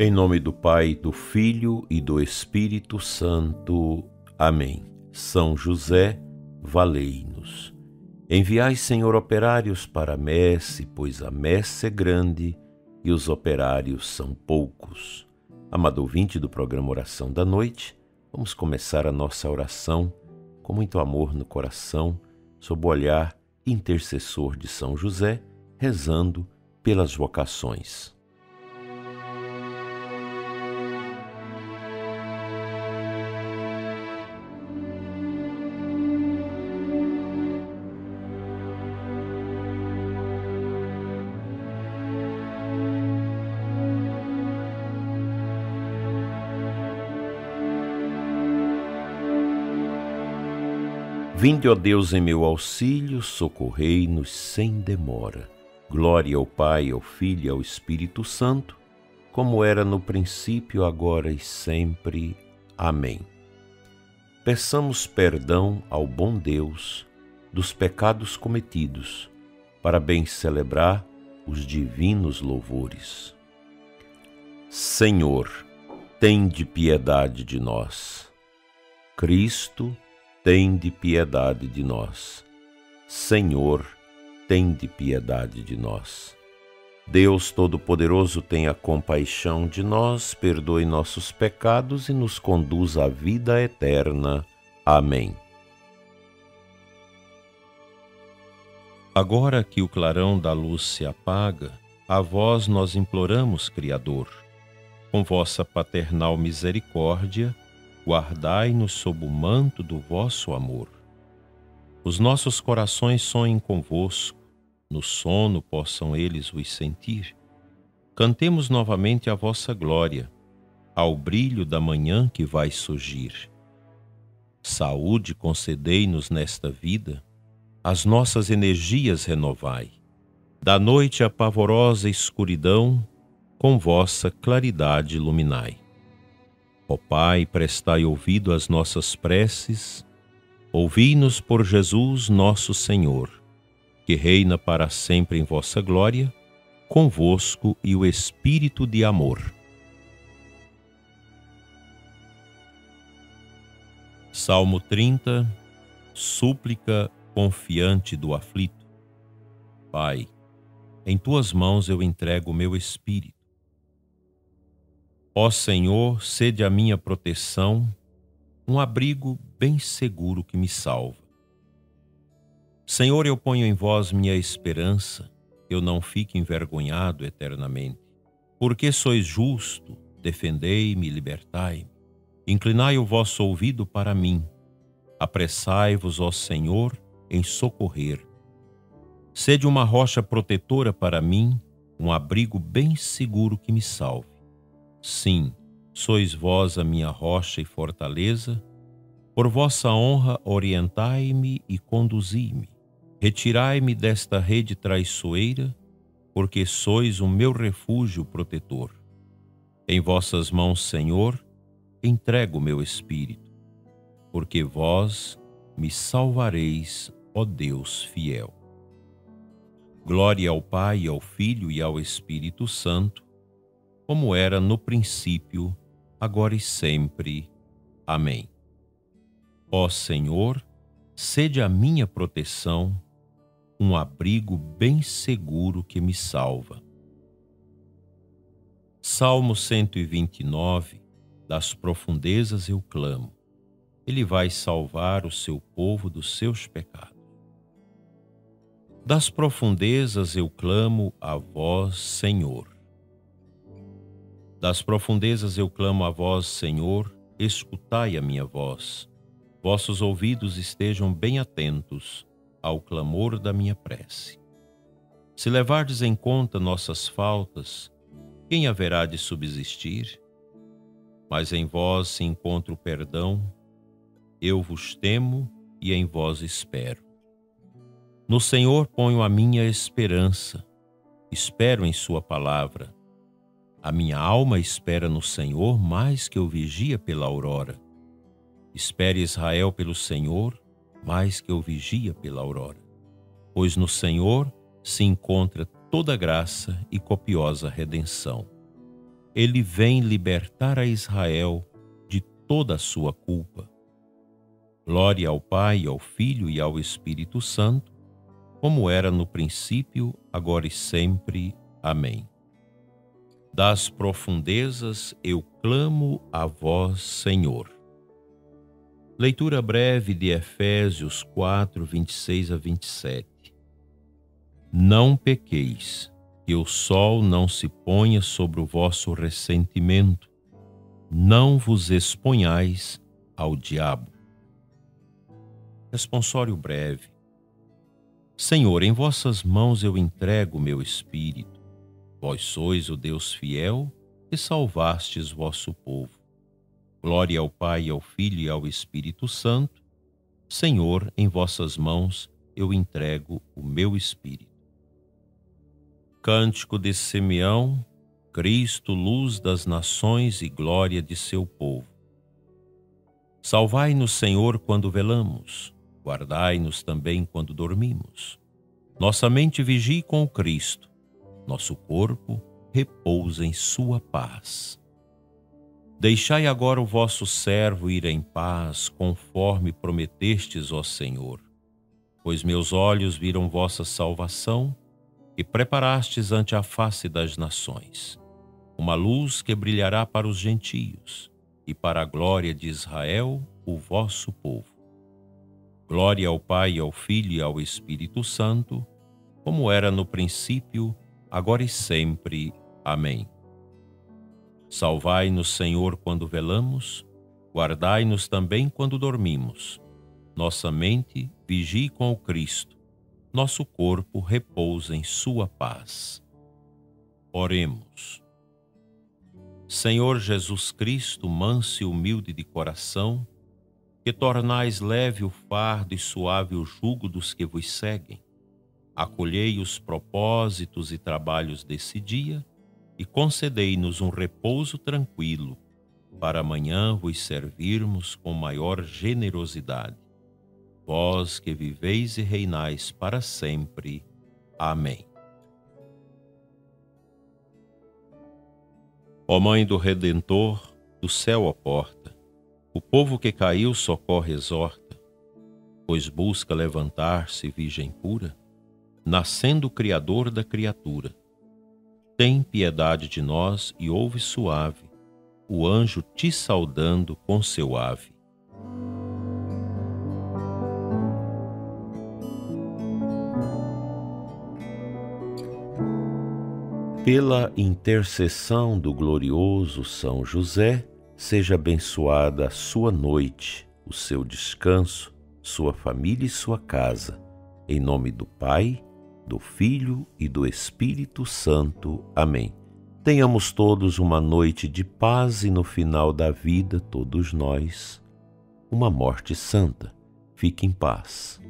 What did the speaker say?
Em nome do Pai, do Filho e do Espírito Santo. Amém. São José, valei-nos. Enviai, Senhor, operários para a messe, pois a messe é grande e os operários são poucos. Amado ouvinte do programa Oração da Noite, vamos começar a nossa oração com muito amor no coração, sob o olhar intercessor de São José, rezando pelas vocações. Vinde, ó Deus, em meu auxílio, socorrei-nos sem demora. Glória ao Pai, ao Filho e ao Espírito Santo, como era no princípio, agora e sempre. Amém. Peçamos perdão ao bom Deus dos pecados cometidos, para bem celebrar os divinos louvores. Senhor, tende piedade de nós. Cristo, tende piedade de nós. Senhor, tende piedade de nós. Deus Todo-Poderoso, tenha compaixão de nós, perdoe nossos pecados e nos conduz à vida eterna. Amém. Agora que o clarão da luz se apaga, a vós nós imploramos, Criador, com vossa paternal misericórdia, guardai-nos sob o manto do vosso amor. Os nossos corações sonhem convosco, no sono possam eles vos sentir. Cantemos novamente a vossa glória, ao brilho da manhã que vai surgir. Saúde concedei-nos nesta vida, as nossas energias renovai. Da noite a pavorosa escuridão, com vossa claridade iluminai. Ó Pai, prestai ouvido às nossas preces, ouvi-nos por Jesus nosso Senhor, que reina para sempre em vossa glória, convosco e o Espírito de amor. Salmo 30 Súplica confiante do aflito. Pai, em tuas mãos eu entrego o meu espírito Ó Senhor, sede a minha proteção, um abrigo bem seguro que me salva. Senhor, eu ponho em vós minha esperança, eu não fique envergonhado eternamente. Porque sois justo, defendei-me, libertai-me. Inclinai o vosso ouvido para mim. Apressai-vos, ó Senhor, em socorrer. Sede uma rocha protetora para mim, um abrigo bem seguro que me salve. Sim, sois vós a minha rocha e fortaleza. Por vossa honra, orientai-me e conduzi-me. Retirai-me desta rede traiçoeira, porque sois o meu refúgio protetor. Em vossas mãos, Senhor, entrego o meu espírito, porque vós me salvareis, ó Deus fiel. Glória ao Pai, ao Filho e ao Espírito Santo como era no princípio, agora e sempre. Amém. Ó Senhor, sede a minha proteção, um abrigo bem seguro que me salva. Salmo 129 Das profundezas eu clamo. Ele vai salvar o seu povo dos seus pecados. Das profundezas eu clamo a vós, Senhor. Das profundezas eu clamo a vós, Senhor, escutai a minha voz. Vossos ouvidos estejam bem atentos ao clamor da minha prece. Se levardes em conta nossas faltas, quem haverá de subsistir? Mas em vós se encontra o perdão, eu vos temo e em vós espero. No Senhor ponho a minha esperança, espero em Sua palavra a minha alma espera no Senhor mais que eu vigia pela aurora. Espere Israel pelo Senhor mais que eu vigia pela aurora. Pois no Senhor se encontra toda graça e copiosa redenção. ele vem libertar a Israel de toda a sua culpa. Glória ao Pai, ao Filho e ao Espírito Santo, como era no princípio, agora e sempre. Amém. Das profundezas eu clamo a vós, Senhor. Leitura breve de Efésios 4, 26 a 27. Não pequeis, que o sol não se ponha sobre o vosso ressentimento, não vos exponhais ao diabo. Responsório breve. Senhor, em vossas mãos eu entrego meu espírito. Vós sois o Deus fiel que salvastes vosso povo. Glória ao Pai, ao Filho e ao Espírito Santo. Senhor, em vossas mãos eu entrego o meu espírito. Cântico de Simeão, Cristo, luz das nações e glória de seu povo. Salvai-nos, Senhor, quando velamos, guardai-nos também quando dormimos. Nossa mente vigie com Cristo, nosso corpo repousa em sua paz. Deixai agora o vosso servo ir em paz, conforme prometestes, ó Senhor. Pois meus olhos viram vossa salvação e preparastes ante a face das nações uma luz que brilhará para os gentios e para a glória de Israel, o vosso povo. Glória ao Pai, ao Filho e ao Espírito Santo, como era no princípio, agora e sempre. Amém. Salvai-nos, Senhor, quando velamos, guardai-nos também quando dormimos. Nossa mente vigie com o Cristo, nosso corpo repousa em sua paz. Oremos. Senhor Jesus Cristo, manso e humilde de coração, que tornais leve o fardo e suave o jugo dos que vos seguem, acolhei os propósitos e trabalhos desse dia e concedei-nos um repouso tranquilo, para amanhã vos servirmos com maior generosidade. Vós que viveis e reinais para sempre. Amém. Ó Mãe do Redentor, do céu a porta, o povo que caiu socorre exorta, pois busca levantar-se virgem pura, nascendo Criador da criatura tem piedade de nós e ouve suave o anjo te saudando com seu ave. Pela intercessão do glorioso São José, seja abençoada a sua noite, o seu descanso, sua família e sua casa. Em nome do Pai, do Filho e do Espírito Santo. Amém. Tenhamos todos uma noite de paz e no final da vida, todos nós, uma morte santa. Fique em paz.